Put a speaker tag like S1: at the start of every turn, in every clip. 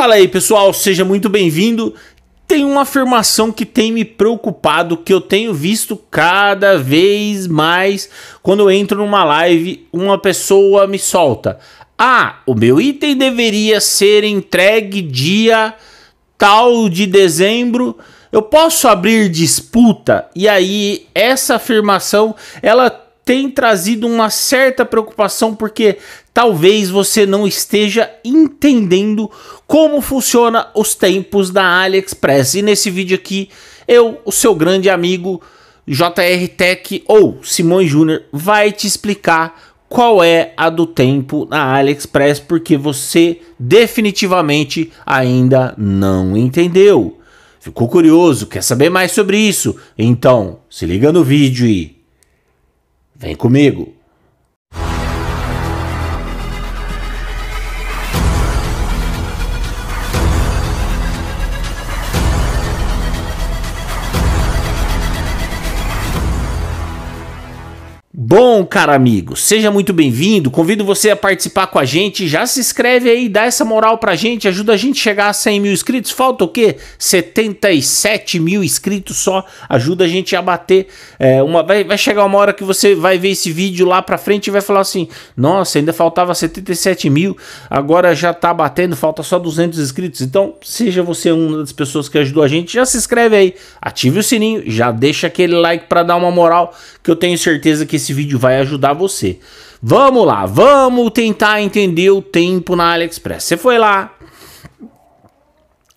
S1: Fala aí, pessoal, seja muito bem-vindo. Tem uma afirmação que tem me preocupado, que eu tenho visto cada vez mais quando eu entro numa live, uma pessoa me solta. Ah, o meu item deveria ser entregue dia tal de dezembro. Eu posso abrir disputa? E aí, essa afirmação, ela tem trazido uma certa preocupação porque talvez você não esteja entendendo como funciona os tempos da AliExpress. E nesse vídeo aqui, eu, o seu grande amigo JR Tech ou Simões Júnior vai te explicar qual é a do tempo na AliExpress porque você definitivamente ainda não entendeu. Ficou curioso? Quer saber mais sobre isso? Então, se liga no vídeo e Vem comigo! Cara amigo, seja muito bem-vindo. Convido você a participar com a gente. Já se inscreve aí, dá essa moral pra gente, ajuda a gente a chegar a 100 mil inscritos. Falta o quê? 77 mil inscritos só. Ajuda a gente a bater. É, uma, vai, vai chegar uma hora que você vai ver esse vídeo lá pra frente e vai falar assim: Nossa, ainda faltava 77 mil, agora já tá batendo, falta só 200 inscritos. Então, seja você uma das pessoas que ajudou a gente, já se inscreve aí, ative o sininho, já deixa aquele like pra dar uma moral, que eu tenho certeza que esse vídeo vídeo vai ajudar você. Vamos lá, vamos tentar entender o tempo na AliExpress. Você foi lá,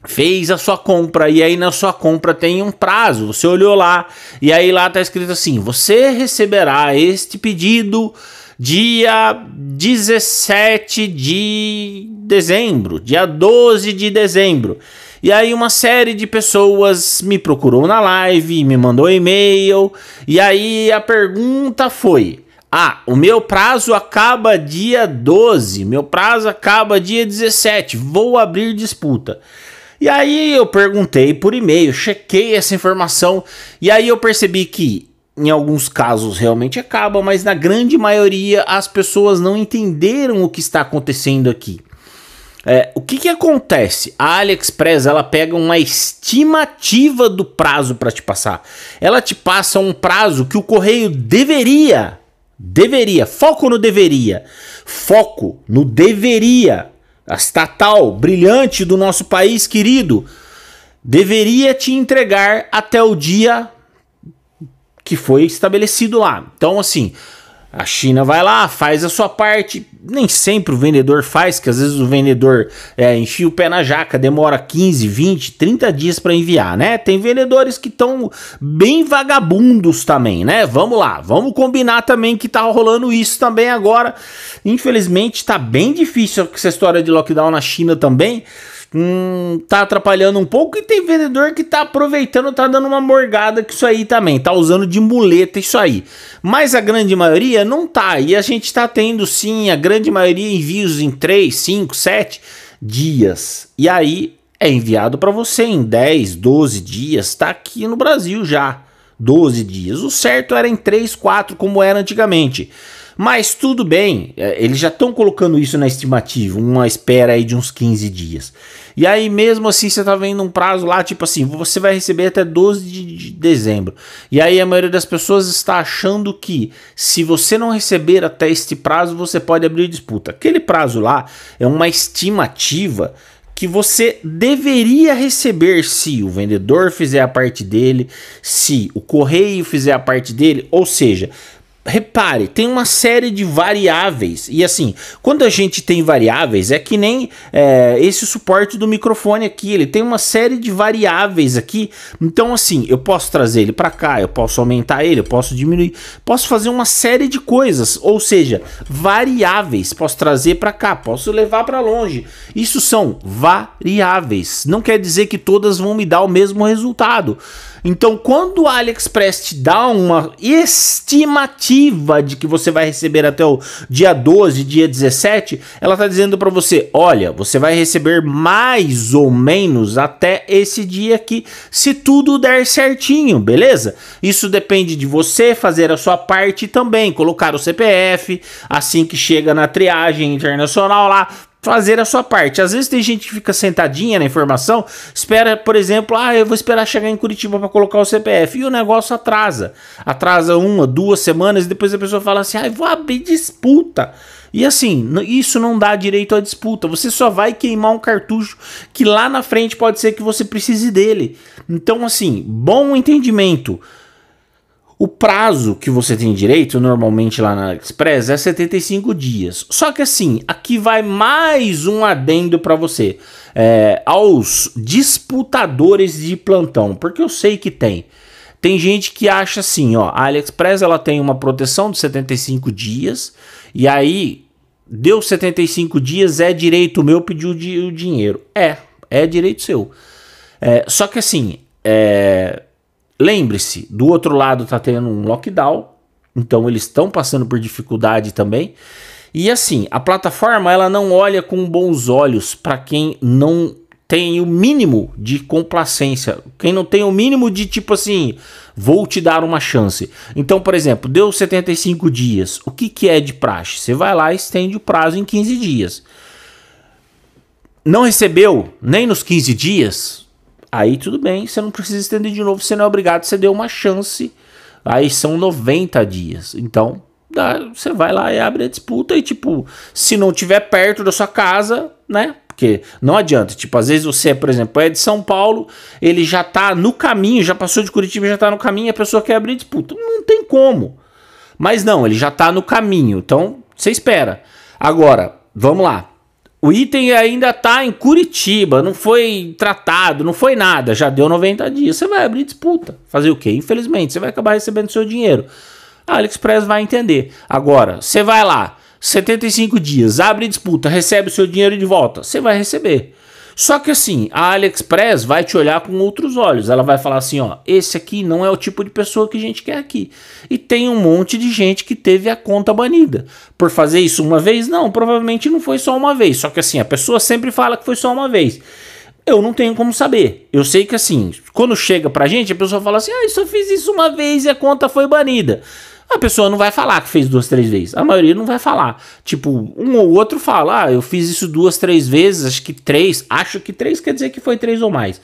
S1: fez a sua compra e aí na sua compra tem um prazo. Você olhou lá e aí lá tá escrito assim: você receberá este pedido dia 17 de dezembro, dia 12 de dezembro. E aí uma série de pessoas me procurou na live, me mandou e-mail, e aí a pergunta foi: "Ah, o meu prazo acaba dia 12, meu prazo acaba dia 17, vou abrir disputa". E aí eu perguntei por e-mail, chequei essa informação e aí eu percebi que em alguns casos realmente acaba, mas na grande maioria as pessoas não entenderam o que está acontecendo aqui. É, o que, que acontece? A AliExpress ela pega uma estimativa do prazo para te passar. Ela te passa um prazo que o correio deveria, deveria, foco no deveria, foco no deveria, a estatal brilhante do nosso país querido, deveria te entregar até o dia que foi estabelecido lá. Então, assim, a China vai lá, faz a sua parte. Nem sempre o vendedor faz, que às vezes o vendedor é, enfia o pé na jaca, demora 15, 20, 30 dias para enviar, né? Tem vendedores que estão bem vagabundos também, né? Vamos lá, vamos combinar também que tá rolando isso também agora. Infelizmente tá bem difícil essa história de lockdown na China também hum, tá atrapalhando um pouco. E tem vendedor que tá aproveitando, tá dando uma morgada que isso aí também, tá usando de muleta isso aí. Mas a grande maioria não tá. E a gente tá tendo sim, a grande maioria envios em 3, 5, 7 dias. E aí é enviado para você em 10, 12 dias. Tá aqui no Brasil já. 12 dias. O certo era em 3, 4, como era antigamente. Mas tudo bem, é, eles já estão colocando isso na estimativa, uma espera aí de uns 15 dias. E aí, mesmo assim, você tá vendo um prazo lá, tipo assim, você vai receber até 12 de dezembro. E aí, a maioria das pessoas está achando que se você não receber até este prazo, você pode abrir disputa. Aquele prazo lá é uma estimativa que você deveria receber se o vendedor fizer a parte dele, se o correio fizer a parte dele, ou seja, Repare, tem uma série de variáveis. E assim, quando a gente tem variáveis, é que nem é, esse suporte do microfone aqui. Ele tem uma série de variáveis aqui. Então, assim, eu posso trazer ele para cá, eu posso aumentar ele, eu posso diminuir, posso fazer uma série de coisas. Ou seja, variáveis. Posso trazer para cá, posso levar para longe. Isso são variáveis. Não quer dizer que todas vão me dar o mesmo resultado. Então, quando a AliExpress te dá uma estimativa de que você vai receber até o dia 12, dia 17, ela está dizendo para você: olha, você vai receber mais ou menos até esse dia aqui, se tudo der certinho, beleza? Isso depende de você fazer a sua parte também, colocar o CPF, assim que chega na triagem internacional lá, fazer a sua parte. Às vezes tem gente que fica sentadinha na informação, espera, por exemplo, ah, eu vou esperar chegar em Curitiba para colocar o CPF e o negócio atrasa. Atrasa uma, duas semanas e depois a pessoa fala assim: "Ah, vou abrir disputa". E assim, isso não dá direito à disputa. Você só vai queimar um cartucho que lá na frente pode ser que você precise dele. Então, assim, bom entendimento. O prazo que você tem direito, normalmente lá na Express, é 75 dias. Só que assim, aqui vai mais um adendo para você. É, aos disputadores de plantão, porque eu sei que tem. Tem gente que acha assim, ó, a AliExpress ela tem uma proteção de 75 dias, e aí deu 75 dias, é direito meu pedir o, di o dinheiro. É, é direito seu. É, só que assim, é, Lembre-se, do outro lado está tendo um lockdown, então eles estão passando por dificuldade também. E assim, a plataforma ela não olha com bons olhos para quem não tem o mínimo de complacência, quem não tem o mínimo de tipo assim, vou te dar uma chance. Então, por exemplo, deu 75 dias, o que, que é de praxe? Você vai lá e estende o prazo em 15 dias. Não recebeu nem nos 15 dias, Aí tudo bem, você não precisa estender de novo, você não é obrigado, você deu uma chance. Aí são 90 dias. Então, dá, você vai lá e abre a disputa e tipo, se não tiver perto da sua casa, né? Porque não adianta, tipo, às vezes você, por exemplo, é de São Paulo, ele já tá no caminho, já passou de Curitiba, já tá no caminho, a pessoa quer abrir disputa. Não tem como. Mas não, ele já tá no caminho, então você espera. Agora, vamos lá. O item ainda está em Curitiba, não foi tratado, não foi nada, já deu 90 dias. Você vai abrir disputa. Fazer o quê? Infelizmente, você vai acabar recebendo seu dinheiro. A AliExpress vai entender. Agora, você vai lá, 75 dias, abre disputa, recebe o seu dinheiro de volta. Você vai receber. Só que assim, a AliExpress vai te olhar com outros olhos. Ela vai falar assim: ó, esse aqui não é o tipo de pessoa que a gente quer aqui. E tem um monte de gente que teve a conta banida. Por fazer isso uma vez? Não, provavelmente não foi só uma vez. Só que assim, a pessoa sempre fala que foi só uma vez. Eu não tenho como saber. Eu sei que assim, quando chega pra gente, a pessoa fala assim: ah, eu só fiz isso uma vez e a conta foi banida. A pessoa não vai falar que fez duas, três vezes. A maioria não vai falar. Tipo, um ou outro fala, ah, eu fiz isso duas, três vezes, acho que três. Acho que três quer dizer que foi três ou mais.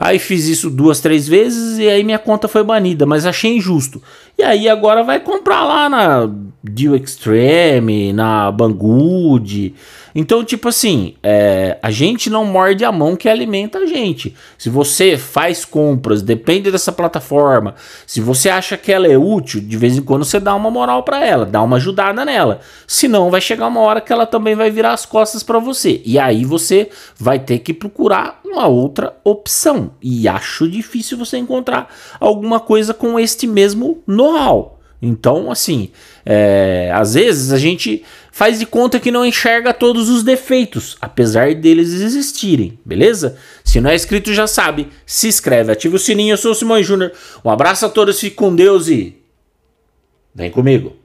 S1: Aí fiz isso duas, três vezes e aí minha conta foi banida, mas achei injusto. E aí agora vai comprar lá na Deal Extreme, na Banggood. Então, tipo assim, é, a gente não morde a mão que alimenta a gente. Se você faz compras, depende dessa plataforma. Se você acha que ela é útil, de vez em quando você dá uma moral para ela, dá uma ajudada nela. Senão vai chegar uma hora que ela também vai virar as costas para você. E aí você vai ter que procurar uma outra opção. E acho difícil você encontrar alguma coisa com este mesmo Então, assim, é, às vezes a gente faz de conta que não enxerga todos os defeitos, apesar deles existirem, beleza? Se não é inscrito, já sabe, se inscreve, ativa o sininho. Eu sou o Simão Júnior. Um abraço a todos, fique com Deus e vem comigo.